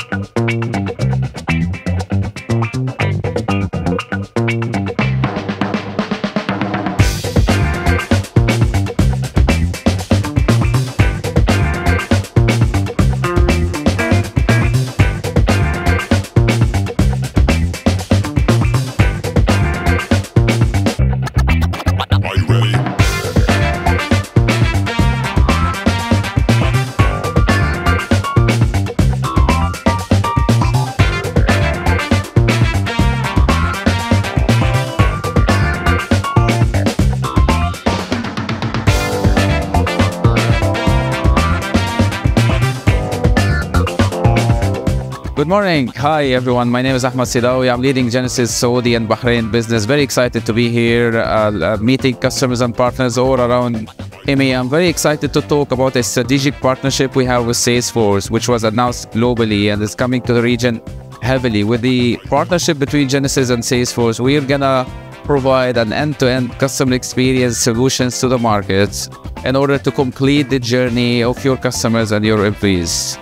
Thank you. Good morning. Hi, everyone. My name is Ahmad Sidawi. I'm leading Genesys Saudi and Bahrain business. Very excited to be here, uh, uh, meeting customers and partners all around EMEA. I'm very excited to talk about a strategic partnership we have with Salesforce, which was announced globally and is coming to the region heavily. With the partnership between Genesys and Salesforce, we're gonna provide an end-to-end customer experience solutions to the markets in order to complete the journey of your customers and your employees.